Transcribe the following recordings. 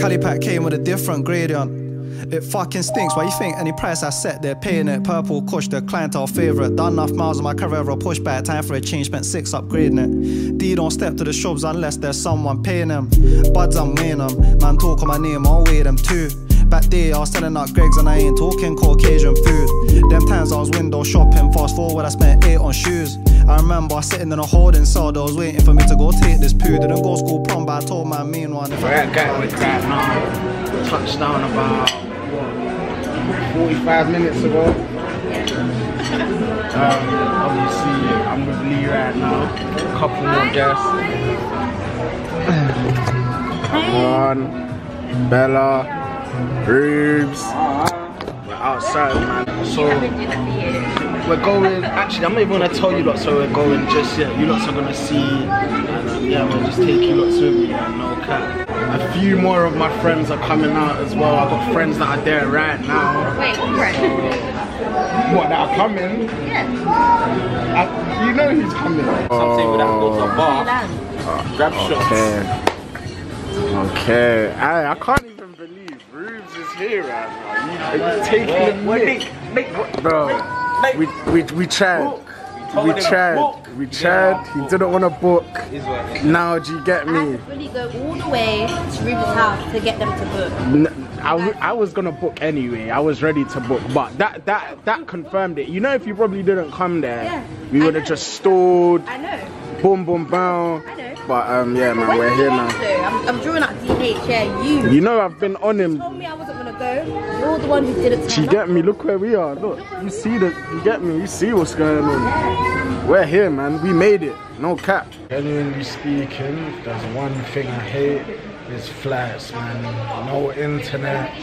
Cali pack came with a different gradient. It fucking stinks. Why you think any price I set, they're paying it? Purple Kush, the clientele favorite. Done enough miles on my Carrera pushback. Time for a change, spent six upgrading it. D don't step to the shops unless there's someone paying them. Buds, I'm weighing them. Man, talk on my name, I'll weigh them too. Back there, I was selling out Greggs and I ain't talking Caucasian food. Them times I was window shopping, fast forward, I spent eight on shoes. I remember sitting in a holding cell, they was waiting for me to go take this poo. Didn't go school prom, but I told my main one. If We're at Gatwick right now. Touchdown about 45 minutes ago. Um, obviously, I'm with Lee right now. A couple more guests. Ron, Bella, Rubes. We're outside, man. So we're going. Actually, I'm not even gonna tell you lot. So we're going just yet. You lots are gonna see. And, yeah, we'll just take you lots with me. Man. No cap. A few more of my friends are coming out as well. I've got friends that are there right now. Wait, right. What that are coming? Yeah. I, you know who's coming. Something would have to go to a bar, uh, grab shots. Okay. Okay. I I can't even believe Rubes is here right now. You, are you taking the What, mic? Nick? Nick. Bro, Nick, we, we, we tried. told We him, tried. We tried. He didn't want to book. Now do you get me? had to really go all the way to Ruby's house to get them to book. N- I, w- I was gonna book anyway. I was ready to book, but that that that confirmed it. You know, if you probably didn't come there, Yeah, we would have just stalled. I know. Boom, boom, boom. I know. But um, yeah, man, When we're here now. I'm, I'm drawing out DH, yeah, you. You know, I've been on him. told me I wasn't gonna go. You're the one who didn't Do you get me? Look where we are. Look, you see the, you get me? You see what's going on? We're here, man. We made it. No cap. Genuinely speaking, there's one thing I hate, is flats, man. No internet.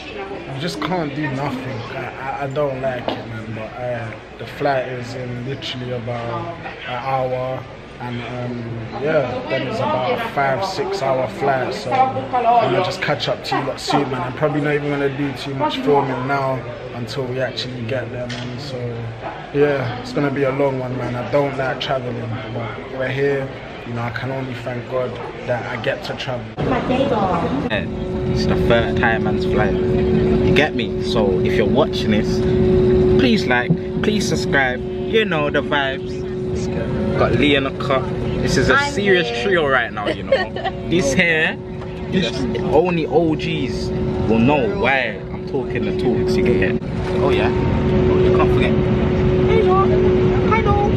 You just can't do nothing. I, I, I don't like it, man. But uh, the flat is in literally about an hour. And um, yeah, then it's about a five, six hour flight. So I'm gonna just catch up to you lot soon, man. I'm probably not even gonna do too much filming now until we actually get there, man. So yeah, it's gonna be a long one, man. I don't like traveling, but we're here. You know, I can only thank God that I get to travel. It's the third time man's flying. You get me? So if you're watching this, please like, please subscribe. You know the vibes. Got Lee in the cut. This is a I'm serious here. trio right now, you know. this here, this only OGs will know why I'm talking the talks. You get it? Oh yeah. Oh, you can't forget. Hello.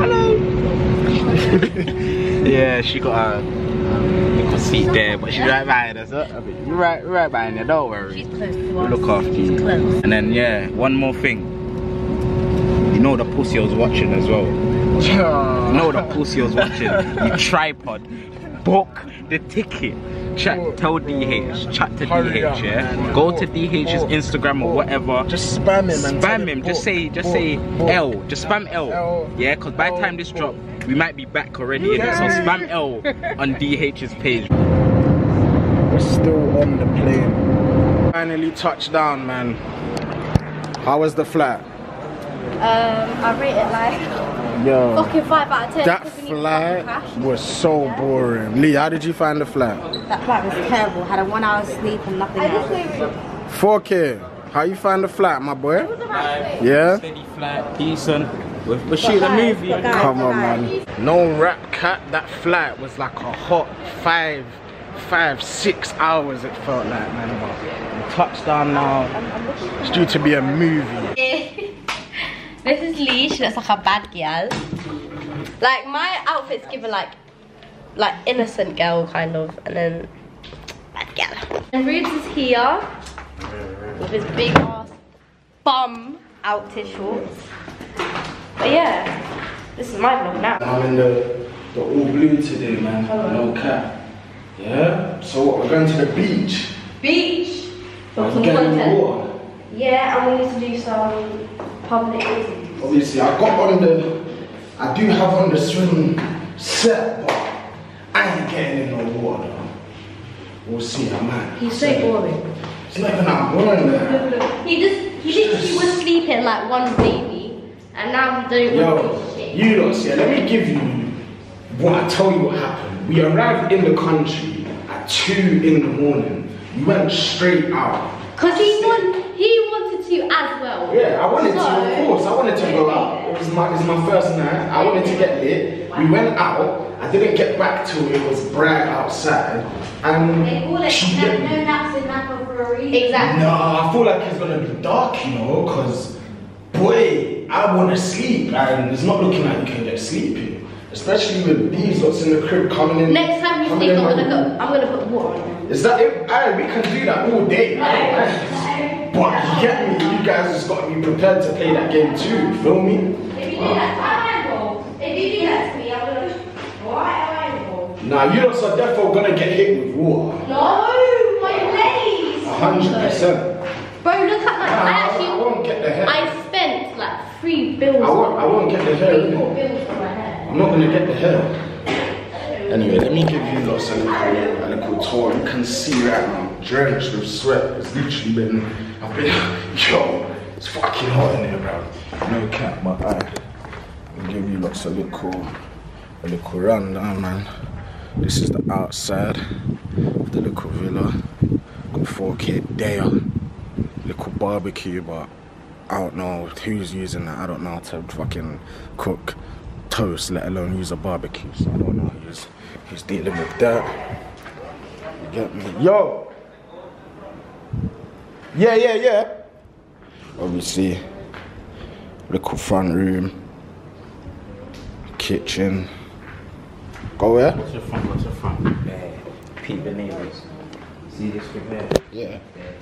Hello. Hello. yeah, she got uh, um, a little seat there, but she's right behind us. Huh? You're right, right behind there. Don't worry. She's close to us. look after you. Close. And then yeah, one more thing. You know the pussy was watching as well. You know the pussy was watching. You tripod. Book the ticket. Chat, tell DH, chat to Hurry DH, up, yeah. man. Go to Book, DH's book, Instagram or whatever. Just spam him and tell spam him. Just say, just book, say book. L. Just spam L. L, Yeah, because by the time this drop, we might be back already. innit? So spam L on DH's page. We're still on the plane. Finally touched down, man. How was the flat? Um, I rate it like Yo, fucking five out of ten. that because we need to flight was so boring. Lee, how did you find the flight? That flight was terrible. Had a one hour sleep and nothing else. 4K. How you find the flight, my boy? Yeah? Steady flight, decent. We're, we're shooting a movie. Guys, Come on, man. No rap cat. That flight was like a hot five, five, six hours. It felt like, man. But we touched down now. It's due to be a movie. This is Lee. She looks like a bad girl. Like my outfit's give given like, like innocent girl kind of, and then bad girl. And Rubes is here with his big ass bum out his shorts. But yeah, this is my vlog now. I'm in the, the all blue today, man. No cap. Yeah? So what, we're going to the beach? Beach. Getting in water. Yeah, and we need to do some public activities. Obviously, I got on the, I do have on the swim set, but I ain't getting in the water. We'll see, I might. He's so boring. It's not even that boring there. He just, he literally was sleeping like one baby, and now he don't Yo, you lot, see, let me give you what I tell you what happened. We arrived in the country at 2 in the morning. We went straight out. Cause he want, he wanted to as well. Yeah, I wanted to, So- of course. I wanted to go out. It was my, it was my first night. I wanted to get lit. We went out. I didn't get back till it was bright outside. And she get me. Exactly. No, I feel like it's gonna be dark, you know, because boy, I wanna sleep and it's not looking like you can get sleepy. Especially with these lots in the crib coming in. Next time you coming sleep, I'm gonna go. I'm gonna put water on you. Is that it? Aye, we can do that all day. I. But you get me, you guys just gotta be prepared to play that game too, you feel me? If you do that, I will. If you do that to me, I'm gonna. Why am I involved? Now you lot are definitely gonna get hit with water. No, my legs. A hundred percent. Bro, look at my. I I actually. won't get the head. I spent like three bills. I won't, I won't get the hair. Three, four bills for my hair. I'm not gonna get the hair. Anyway, let me give you lots a little, a little tour. You can see right now, drenched with sweat. It's literally been, I've been, yo, it's fucking hot in here, bro. No cap, but I will give you lots a little, a little rundown, man. This is the outside of the little villa. Got 4K there. Little barbecue, but I don't know who's using that. I don't know how to fucking cook toast, let alone use a barbecue. So I don't know who's who's dealing with that. You get me? Yo! Yeah, yeah, yeah. Obviously, little front room, kitchen. Go where? What's your front? What's your front? Uh, peep the neighbors. See this with here? Yeah. There,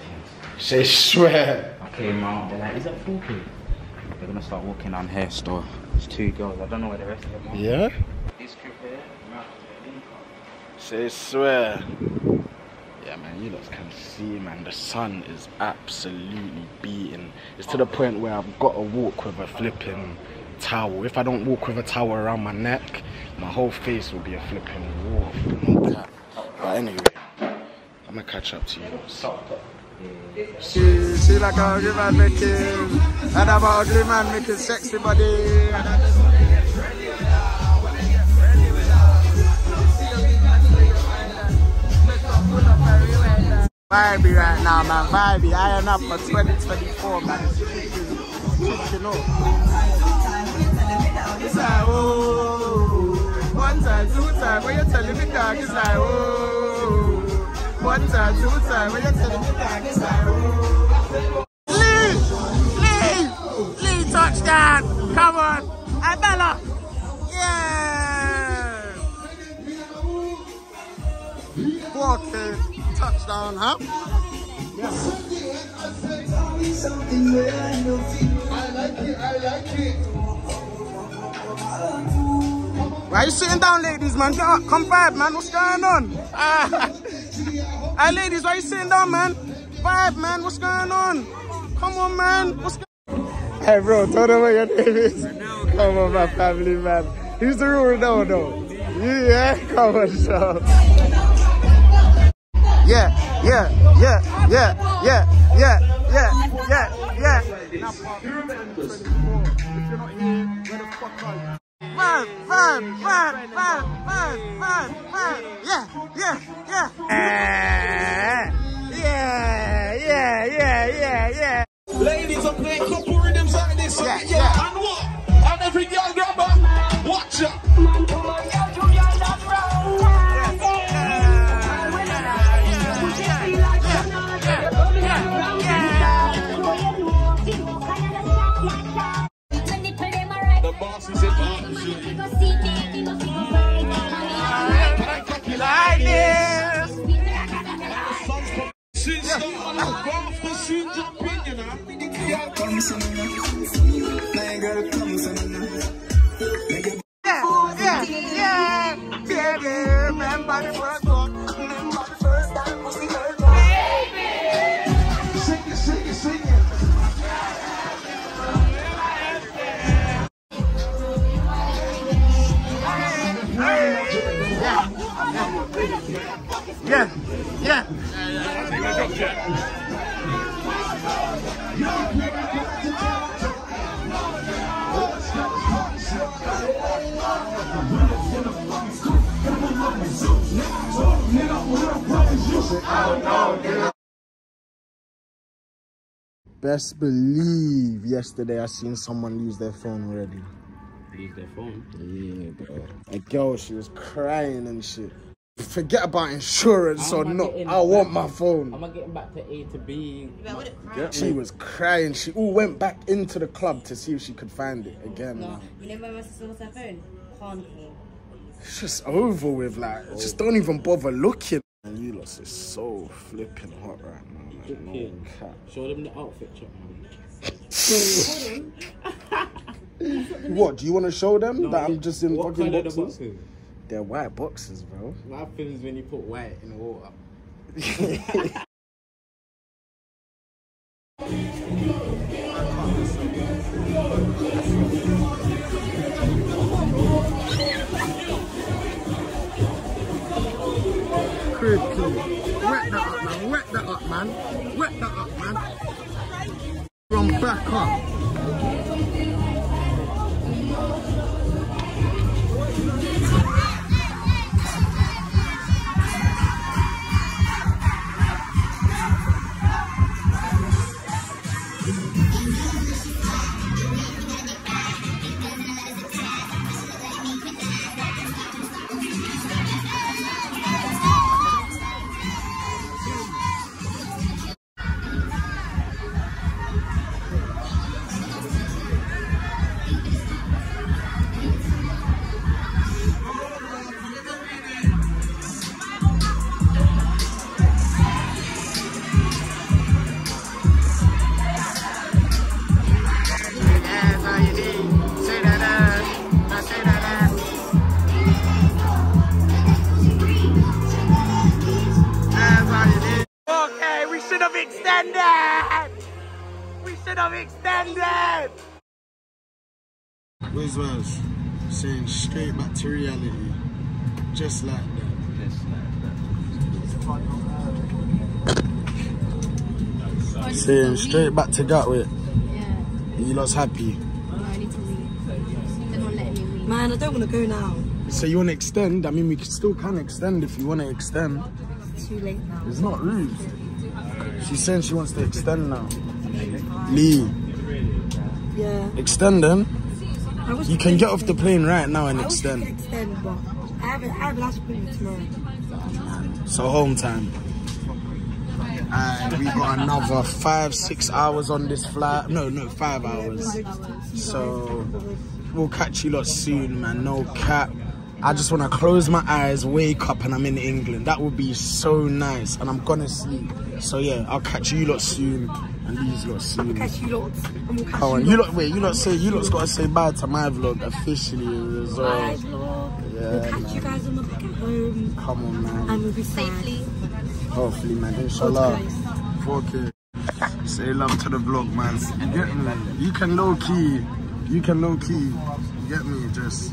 Say swear. I came out, they're like, is that 4K? They're gonna start walking down here store. There's two girls, I don't know where the rest of them are. Yeah? This group here, Matt, Link. Say swear. Yeah, man, you lot can see, man. The sun is absolutely beating. It's to the oh. point where I've got to walk with a flipping towel. If I don't walk with a towel around my neck, my whole face will be a flipping wall. But anyway, I'm gonna catch up to you. She, she like a man making, and I'm a ugly man making sexy body. Vibey right now, man. Vibey. I am up for 2024, man. You know. It's like, oh. One time, two time, when you're telling me dog, it's like, oh. One time, two time, when you're telling me dog, it's like, oh. Lee! Lee! Lee touchdown! Come on! Abella! Yeah! 4K touchdown, huh? Why are you sitting down, ladies, man? Get up, come vibe, man. What's going on? Hey, ladies, why you sitting down, man? Vibe, man. What's going on? Come on, man. What's going Hey, bro, tell them what your name is. Come on, my family, man. He's the real Ronaldo? Yeah, come on, show. Yeah, yeah, yeah, yeah, yeah, yeah, yeah, yeah, yeah. Now, If you're not here, where the fuck are you? Fun, fun, fun, fun, fun, fun, fun. Yeah, yeah, yeah. Eh, Yeah, yeah, yeah, yeah, yeah. Ladies, I'm playing couple rhythms like this. Yeah, Yeah, yeah. And what? And every girl grab her. Watch out. Best believe yesterday I seen someone lose their phone already. Leave their phone. Yeah, bro. A girl, she was crying and shit. Forget about insurance or not. I want my phone. Am I getting back to A to B? She was crying. She all went back into the club to see if she could find it again. No, you know when my sister lost her phone? Carnival. It's just over with. Like, just oh. don't even bother looking. And you lot is so flipping hot right now. Man. No cap. Show them the outfit check, man. What? Do you want to show them No, that I'm just in what fucking colour the boxes? boxes? They're white boxes, bro. What happens when you put white in the water? Creepy. Wet that up, man. Wet that up, man. Wet that up, man. From back up. We extended! Wiz was saying straight back to reality. Just like that. Saying straight back to Gatwick. Yeah. You lot's happy. No, I need to leave. They're not letting me leave. Man, I don't want to go now. So you want to extend? I mean, we still can extend if you want to extend. It's too late now. It's not rude. She's saying she wants to extend now. Lee, Yeah. extend wish You can get off the plane right now and I I extend. extend, but I haven't. I have last appointment tomorrow. So home time. And we got another five, six hours on this flight. No, no, five hours. So we'll catch you lot soon, man. No cap. I just want to close my eyes, wake up, and I'm in England. That would be so nice. And I'm gonna sleep. So yeah, I'll catch you lot soon, and these lot soon. Catch you lots. And we'll catch Come on, you you lot. Wait, you lot say you lot's gotta say bye to my vlog officially as Bye, well. vlog. Yeah, we'll catch man. you guys on the back at home. Come on, man. And we'll be safely. Hopefully, man. Inshallah. 4K. Say love to the vlog, man. You get me? You can low key. You can low key. You get me? Just.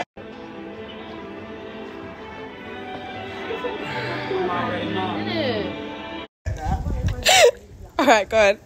All right, go on.